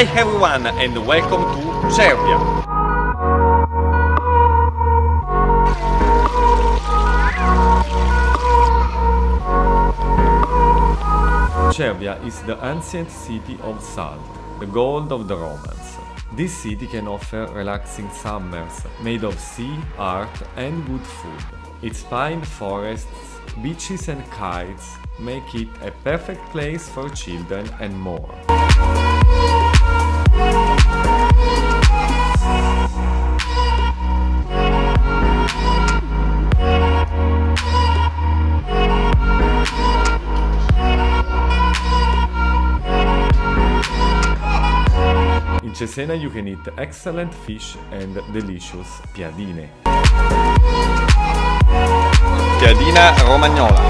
Hi everyone and welcome to Cervia. Cervia is the ancient city of salt, the gold of the Romans. This city can offer relaxing summers made of sea, art and good food. Its pine forests, beaches and kites make it a perfect place for children and more. Cesena you can eat excellent fish and delicious piadine. Piadina romagnola.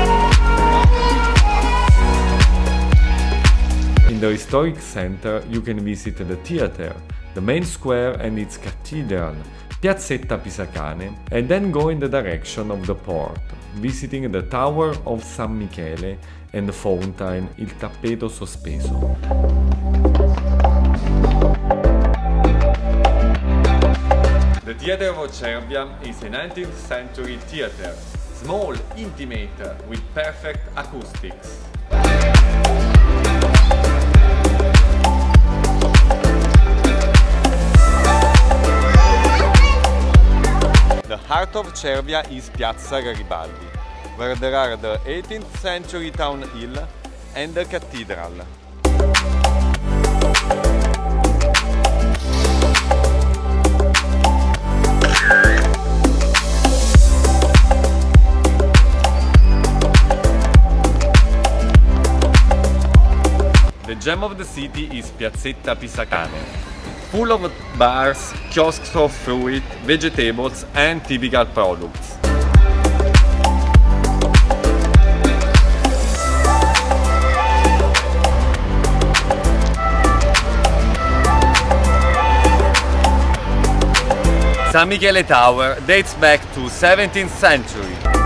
In the historic center you can visit the theater, the main square and its cathedral, Piazzetta Pisacane, and then go in the direction of the port, visiting the Tower of San Michele and the fountain Il Tappeto Sospeso. Theatre of Cervia is a 19th century theatre, small, intimate, with perfect acoustics. The heart of Cervia is Piazza Garibaldi, where there are the 18th century town hill and the cathedral. The gem of the city is Piazzetta Pisacane, full of bars, kiosks of fruit, vegetables and typical products. San Michele Tower dates back to 17th century.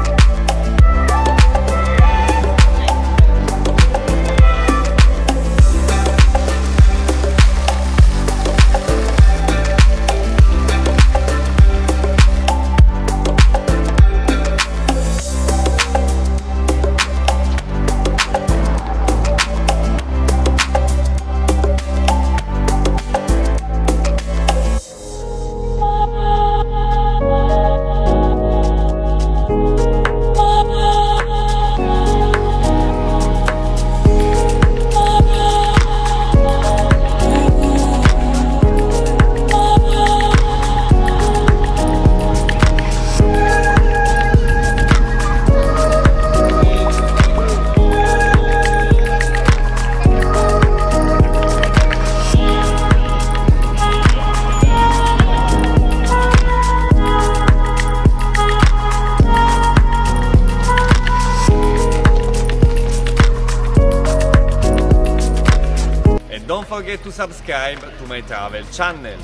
And don't forget to subscribe to my travel channel.